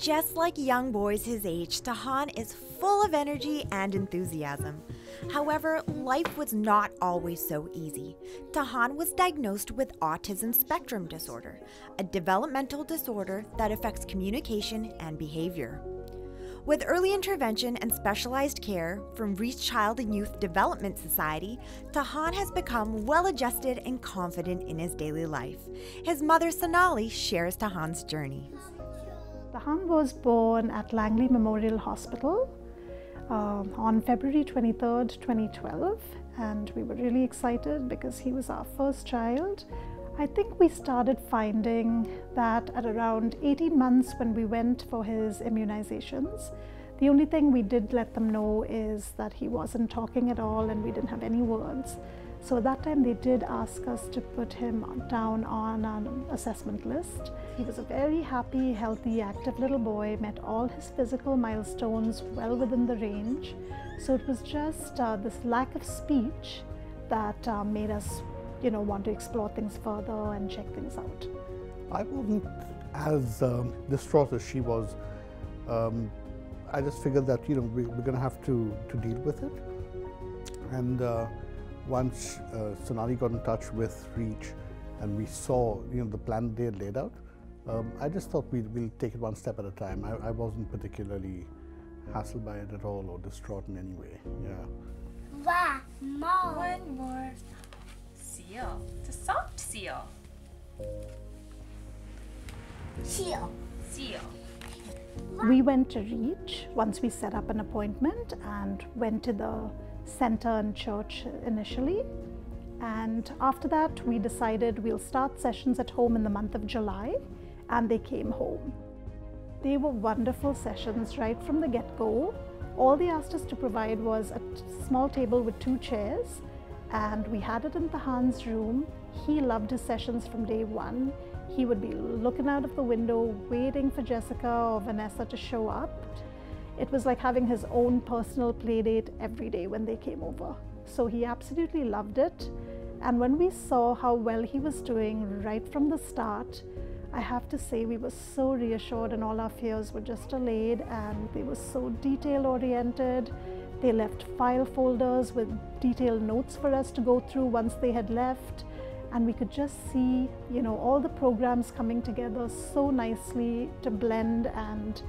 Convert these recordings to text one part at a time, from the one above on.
Just like young boys his age, Tahan is full of energy and enthusiasm. However, life was not always so easy. Tahan was diagnosed with autism spectrum disorder, a developmental disorder that affects communication and behavior. With early intervention and specialized care from Reach Child and Youth Development Society, Tahan has become well adjusted and confident in his daily life. His mother, Sonali, shares Tahan's journey. Tahan was born at Langley Memorial Hospital um, on February 23rd, 2012, and we were really excited because he was our first child. I think we started finding that at around 18 months when we went for his immunizations. The only thing we did let them know is that he wasn't talking at all and we didn't have any words. So at that time, they did ask us to put him down on an assessment list. He was a very happy, healthy, active little boy, met all his physical milestones well within the range. So it was just uh, this lack of speech that uh, made us, you know, want to explore things further and check things out. I wasn't as um, distraught as she was. Um, I just figured that, you know, we, are going to have to, to deal with it. And uh, once uh, Sonali got in touch with Reach and we saw you know the plan they had laid out, um, I just thought we'd, we'll take it one step at a time. I, I, wasn't particularly hassled by it at all or distraught in any way. Yeah. Wow, more. One more seal. It's a soft seal. Seal. Seal. We went to Reach once we set up an appointment and went to the center and church initially. And after that, we decided we'll start sessions at home in the month of July, and they came home. They were wonderful sessions right from the get go. All they asked us to provide was a small table with two chairs, and we had it in Tahan's room. He loved his sessions from day one. He would be looking out of the window, waiting for Jessica or Vanessa to show up. It was like having his own personal play date every day when they came over. So he absolutely loved it. And when we saw how well he was doing right from the start, I have to say we were so reassured and all our fears were just allayed and they were so detail oriented. They left file folders with detailed notes for us to go through once they had left and we could just see, you know, all the programs coming together so nicely to blend and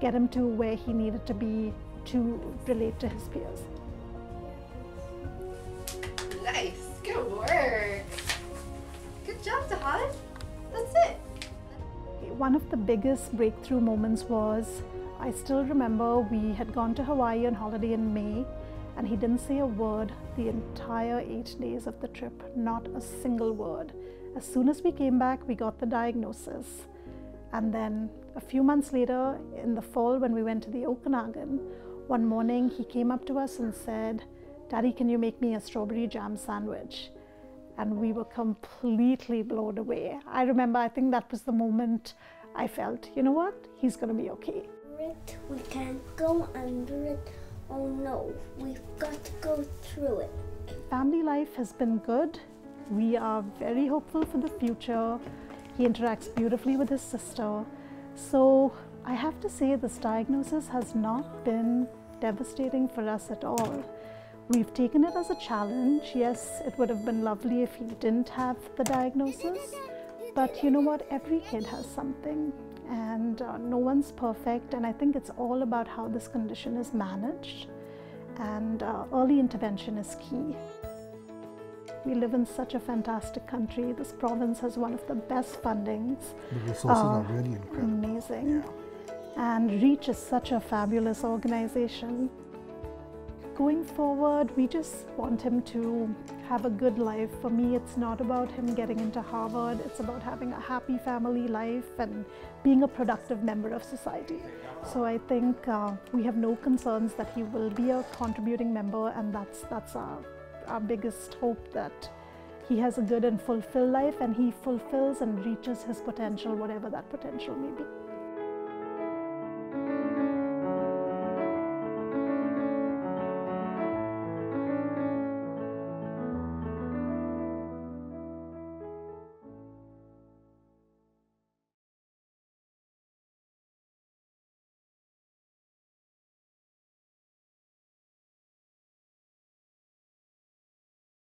get him to where he needed to be to relate to his peers. Nice, good work. Good job, Tahan. That's it. One of the biggest breakthrough moments was I still remember we had gone to Hawaii on holiday in May and he didn't say a word the entire eight days of the trip, not a single word. As soon as we came back, we got the diagnosis. And then a few months later, in the fall, when we went to the Okanagan, one morning he came up to us and said, Daddy, can you make me a strawberry jam sandwich? And we were completely blown away. I remember, I think that was the moment I felt, you know what? He's going to be okay. We can't go under it. Oh no, we've got to go through it. Family life has been good. We are very hopeful for the future. He interacts beautifully with his sister. So I have to say this diagnosis has not been devastating for us at all. We've taken it as a challenge. Yes, it would have been lovely if he didn't have the diagnosis. But you know what? Every kid has something and uh, no one's perfect. And I think it's all about how this condition is managed. And uh, early intervention is key. We live in such a fantastic country. This province has one of the best fundings. The resources uh, are really incredible. Amazing. Yeah. And REACH is such a fabulous organization. Going forward, we just want him to have a good life. For me, it's not about him getting into Harvard. It's about having a happy family life and being a productive member of society. So I think uh, we have no concerns that he will be a contributing member and that's, that's our our biggest hope that he has a good and fulfilled life and he fulfills and reaches his potential, whatever that potential may be.